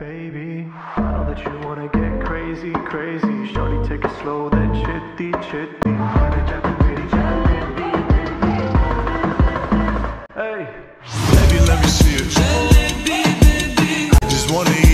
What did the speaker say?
Baby, I know that you wanna get crazy, crazy. Shorty, take it slow, then chitty, chitty. Hey, baby, let me see it. Just wanna